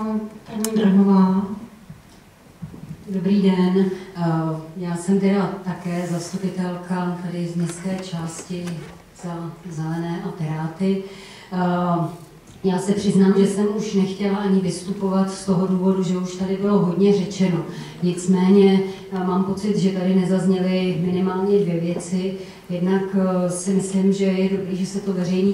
Paní Drahová. Dobrý den. Eh, já jsem teda také zastupitelka tady z městské části za Zelené a Piráty. Eh, já se přiznám, že jsem už nechtěla ani vystupovat z toho důvodu, že už tady bylo hodně řečeno. Nicméně eh, mám pocit, že tady nezazněly minimálně dvě věci. Jednak si myslím, že je dobré, že se to veřejný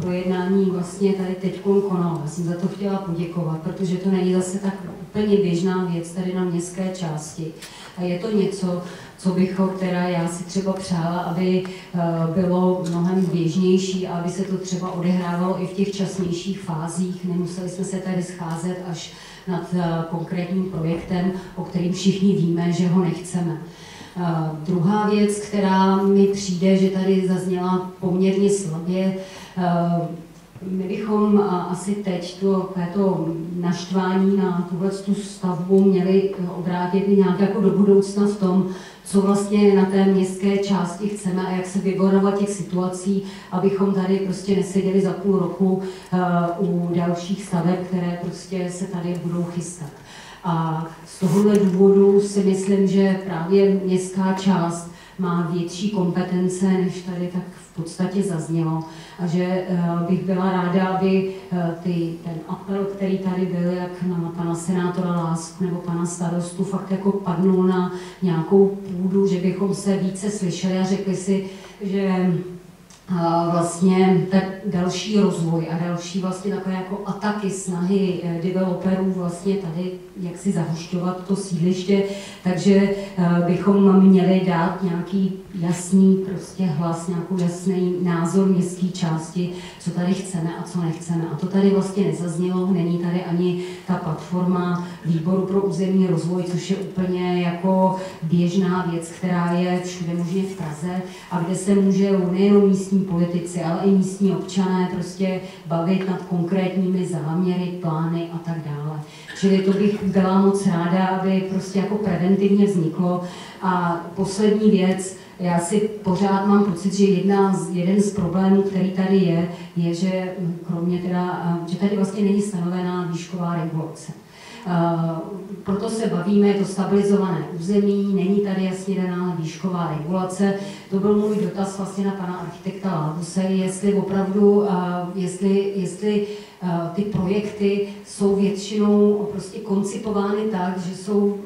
projednání vlastně tady teď konalo. Já jsem za to chtěla poděkovat, protože to není zase tak úplně běžná věc tady na městské části. A je to něco, co bych, která já si třeba přála, aby eh, bylo mnohem běžnější a aby se to třeba odehrávalo i v těch časnějších fázích. Nemuseli jsme se tady scházet až nad eh, konkrétním projektem, o kterým všichni víme, že ho nechceme. Uh, druhá věc, která mi přijde, že tady zazněla poměrně slabě, uh, my bychom asi teď to, to naštvání na tuhle stavbu měli obrátit nějak jako do budoucna v tom, co vlastně na té městské části chceme a jak se vyborovat těch situací, abychom tady prostě neseděli za půl roku uh, u dalších staveb, které prostě se tady budou chystat. A z tohohle důvodu si myslím, že právě městská část má větší kompetence, než tady tak v podstatě zaznělo. A že eh, bych byla ráda, aby eh, ty, ten apel, který tady byl, jak na pana senátora Lásku nebo pana starostu, fakt jako padnul na nějakou půdu, že bychom se více slyšeli a řekli si, že vlastně ten další rozvoj a další vlastně takové jako ataky, snahy eh, developerů vlastně tady jak si zahušťovat to sídliště, takže eh, bychom měli dát nějaký jasný prostě hlas, nějakou jasný názor městské části, co tady chceme a co nechceme. A to tady vlastně nezaznělo, není tady ani platforma výboru pro územní rozvoj, což je úplně jako běžná věc, která je všude možně v Praze a kde se může nejenom místní politici, ale i místní občané prostě bavit nad konkrétními záměry, plány a tak dále. Čili to bych byla moc ráda, aby prostě jako preventivně vzniklo. A poslední věc, já si pořád mám pocit, že jedna z, jeden z problémů, který tady je, je, že kromě teda, že tady vlastně není stanovená výšková regulace. Proto se bavíme, je to stabilizované území, není tady jasně daná výšková regulace. To byl můj dotaz vlastně na pana architekta Lábuse, jestli opravdu, jestli, jestli ty projekty jsou většinou prostě koncipovány tak, že jsou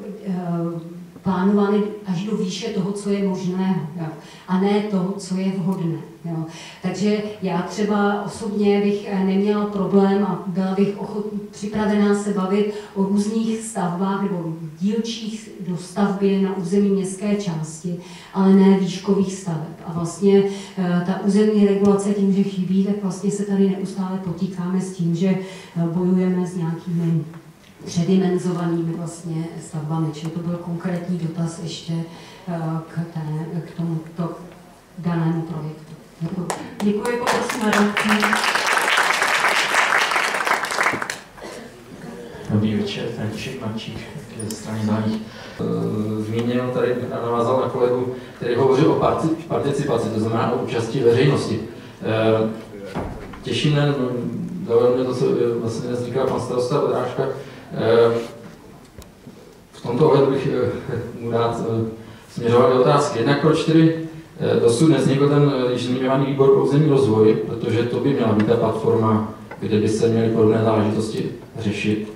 plánovány až do výše toho, co je možné, jo, a ne toho, co je vhodné. Jo. Takže já třeba osobně bych eh, neměla problém a byla bych ochot, připravená se bavit o různých stavbách nebo dílčích dostavbě na území městské části, ale ne výškových staveb. A vlastně eh, ta územní regulace tím, že chybí, tak vlastně se tady neustále potýkáme s tím, že eh, bojujeme s nějakými předimenzovanými vlastně stavbami. Čili to byl konkrétní dotaz ještě eh, k, té, k tomuto danému projektu. Děkuji. Děkuji, poprosím reakci. Dobrý večer, František Marčík ze strany Zelených. Eh, zmínil tady, navázal na kolegu, který hovořil o participaci, to znamená o účasti veřejnosti. Eh, těší mě, zaujalo mě to, co vlastně říkal pan starosta Odrážka, v tomto ohledu bych eh, mu rád eh, směřoval otázky. Jednak proč tedy dosud nevznikl ten již zmiňovaný výbor pro územní rozvoj, protože to by měla být ta platforma, kde by se měly podobné záležitosti řešit.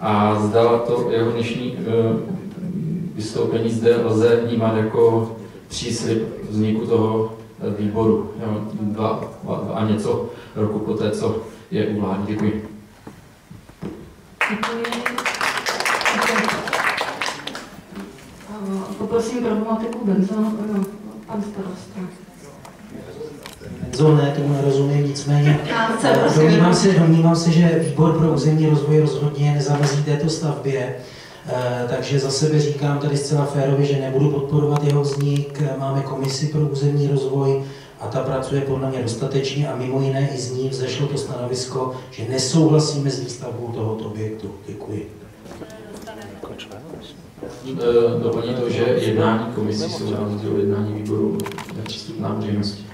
A zdala to jeho dnešní vystoupení zde lze vnímat jako příslip vzniku toho výboru. Dva, dva a něco roku poté, co je u vlády. Děkuji. Poprosím problematiku benzonu, pan starosta. Zóne, tomu nerozumím, nicméně eh, domnívám se, domnívám se, že výbor pro územní rozvoj rozhodně nezamezí této stavbě, eh, takže za sebe říkám tady zcela férově, že nebudu podporovat jeho vznik. Máme komisi pro územní rozvoj, a ta pracuje podle mě dostatečně a mimo jiné i z ní vzešlo to stanovisko, že nesouhlasíme s výstavbou tohoto objektu. Děkuji. Doplní to, že jednání komisí jsou na rozdíl jednání výboru nepřístupná veřejnosti.